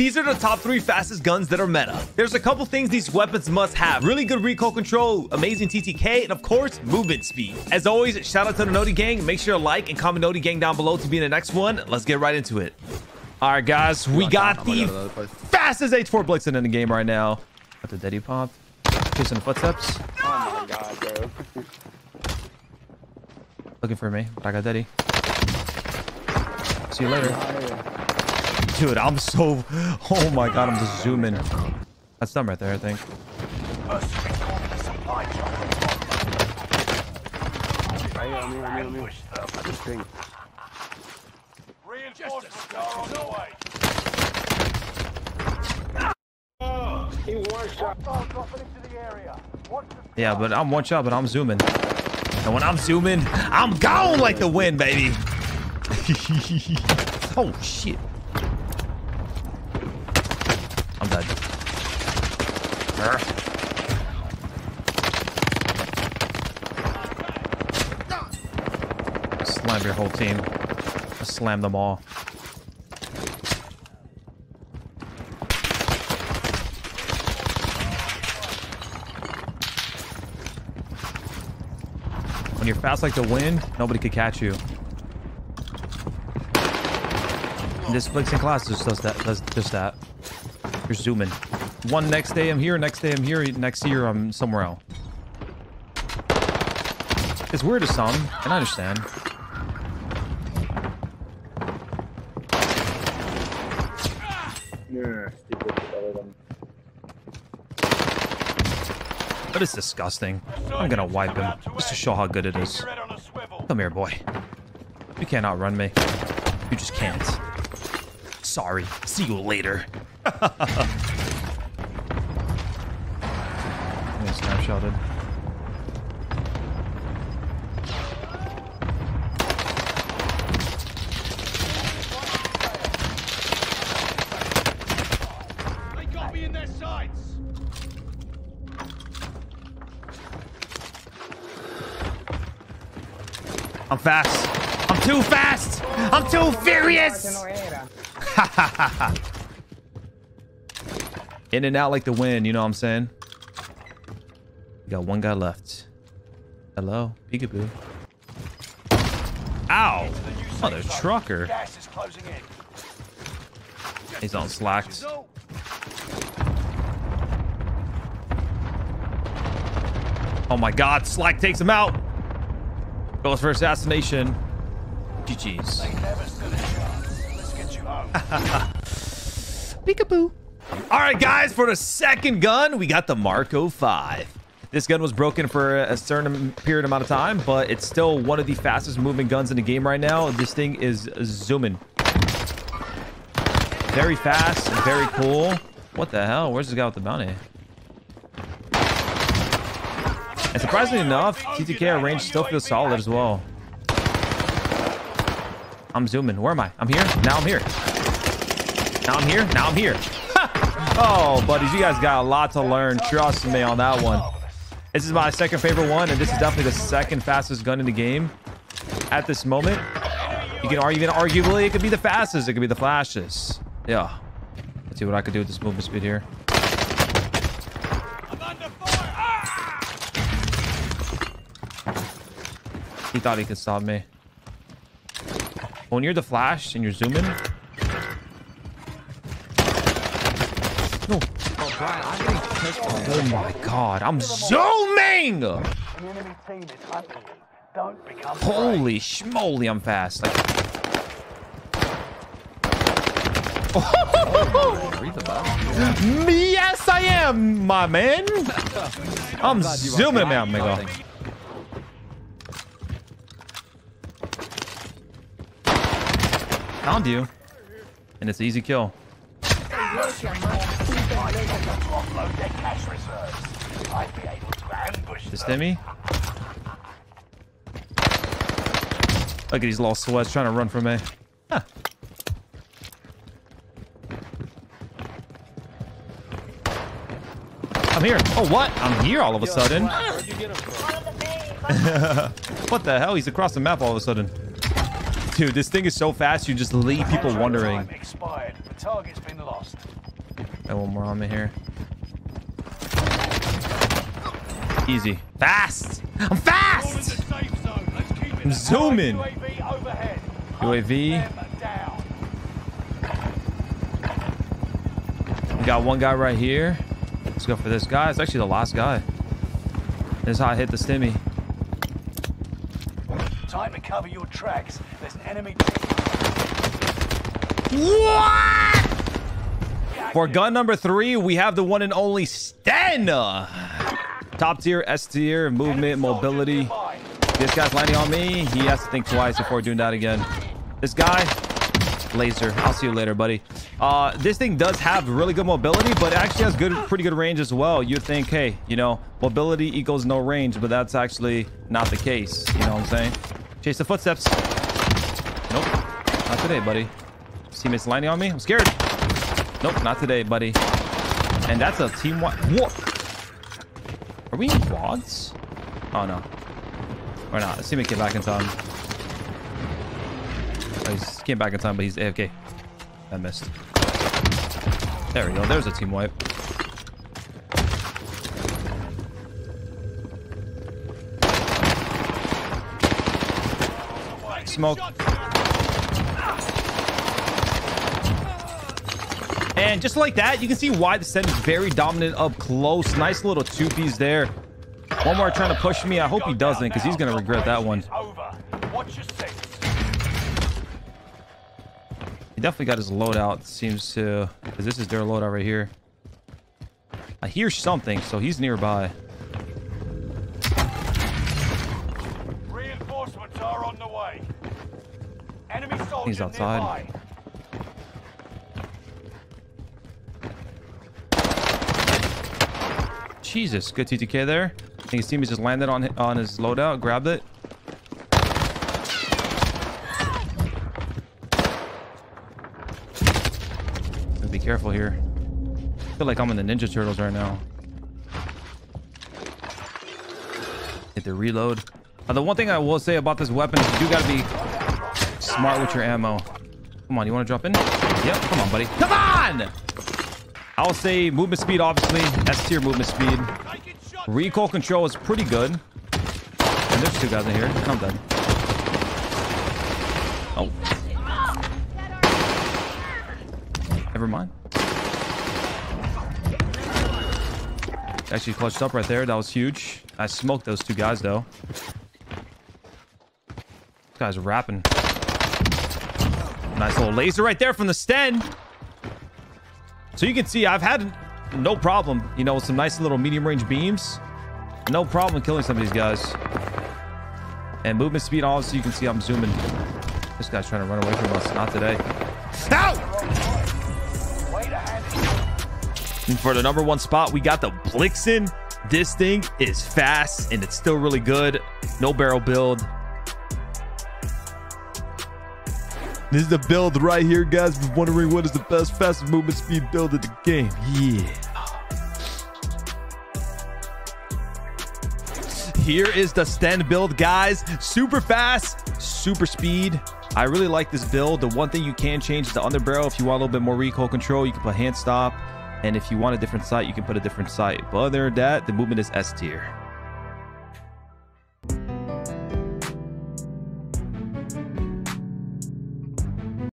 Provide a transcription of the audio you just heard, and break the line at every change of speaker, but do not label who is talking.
These are the top three fastest guns that are meta. There's a couple things these weapons must have. Really good recoil control, amazing TTK, and of course, movement speed. As always, shout out to the Noti Gang. Make sure to like and comment Noti Gang down below to be in the next one. Let's get right into it. All right, guys, we got the fastest H4 Blixen in the game right now. Got the Daddy pop. Chasing the footsteps.
Oh my god, bro.
Looking for me, but I got Daddy. See you later. Dude, I'm so... Oh my god, I'm just zooming. That's them right there, I think. Yeah, but I'm one shot, but I'm zooming. And when I'm zooming, I'm gone like the wind, baby. oh, shit. Slam your whole team. Slam them all. When you're fast like the wind, nobody could catch you. And this Blixen class just does that. Does just that. You're zooming. One next day I'm here, next day I'm here, next year I'm somewhere else. It's weird to some, and I understand. But it's disgusting. I'm gonna wipe him just to show how good it is. Come here, boy. You can't outrun me. You just can't. Sorry. See you later.
sights.
I'm fast. I'm too fast. I'm too furious. In and out like the wind, you know what I'm saying? Got one guy left. Hello, peekaboo. Ow! Mother trucker.
Closing in.
He's on slacks. Oh my god, Slack takes him out. Goes for assassination. GG's. Peekaboo. All right, guys, for the second gun, we got the Marco 5. This gun was broken for a certain period amount of time, but it's still one of the fastest moving guns in the game right now. This thing is zooming. Very fast, very cool. What the hell? Where's this guy with the bounty? And surprisingly enough, TTK range still feels solid as well. I'm zooming. Where am I? I'm here. Now I'm here. Now I'm here. Now I'm here. oh, buddies, you guys got a lot to learn. Trust me on that one. This is my second favorite one, and this is definitely the second fastest gun in the game at this moment. You can argue, even arguably, it could be the fastest. It could be the flashes. Yeah. Let's see what I could do with this movement speed here. He thought he could stop me. When you're the flash and you're zooming. No. Oh Oh my god, I'm zooming! Holy schmoly, I'm fast. Like, yes, I am, my man. I'm zooming, man, amigo. Found you. And it's an easy kill.
Offload their cash reserves. I'd be able to ambush
This
them.
Demi. Look at these little sweats trying to run from me. Huh. I'm here. Oh, what? I'm here all of a sudden.
Where'd you get him from?
What the hell? He's across the map all of a sudden. Dude, this thing is so fast, you just leave people
Contract
wondering. Got one more on me here. Easy. Fast! I'm fast! I'm zooming.
UAV overhead.
UAV.
Them down.
We got one guy right here. Let's go for this guy. It's actually the last guy. This is how I hit the stimmy.
Time to cover your tracks. There's an enemy.
What? For gun number three, we have the one and only Sten. Top tier, S tier, movement, mobility. This guy's landing on me. He has to think twice before doing that again. This guy, laser. I'll see you later, buddy. Uh, this thing does have really good mobility, but it actually has good, pretty good range as well. You'd think, hey, you know, mobility equals no range, but that's actually not the case. You know what I'm saying? Chase the footsteps. Nope, not today, buddy. Teammates landing on me. I'm scared. Nope, not today, buddy. And that's a team. What? Are we in quads? Oh no. Or not. Let's see him get back in time. Oh, he came back in time, but he's AFK. I missed. There we go. There's a team wipe. Smoke. And just like that, you can see why the set is very dominant up close. Nice little two-piece there. One more trying to push me. I hope he doesn't because he's going to regret that one.
It's over. Watch your six.
He definitely got his loadout. Seems to... Because this is their loadout right here. I hear something, so he's nearby.
Reinforcements are on the way. Enemy soldier
He's outside.
nearby.
Jesus, good TTK there. I think his team just landed on on his loadout, grabbed it. Be careful here. I feel like I'm in the Ninja Turtles right now. Hit the reload. Uh, the one thing I will say about this weapon is you do gotta be smart with your ammo. Come on, you want to drop in? Yep, come on, buddy. Come on! I'll say movement speed, obviously. S tier movement speed. Recoil control is pretty good. And there's two guys in here. I'm done. Oh. Never mind. Actually clutched up right there. That was huge. I smoked those two guys, though. This guy's rapping. Nice little laser right there from the Sten. So you can see I've had no problem, you know, with some nice little medium range beams. No problem killing some of these guys. And movement speed, obviously, you can see I'm zooming. This guy's trying to run away from us. Not today. Ow! And for the number one spot, we got the Blixen. This thing is fast and it's still really good. No barrel build. This is the build right here, guys. If you're wondering what is the best fastest movement speed build in the game. Yeah. Here is the Sten build, guys. Super fast, super speed. I really like this build. The one thing you can change is the underbarrel. If you want a little bit more recoil control, you can put hand stop. And if you want a different sight, you can put a different sight. But other than that, the movement is S tier.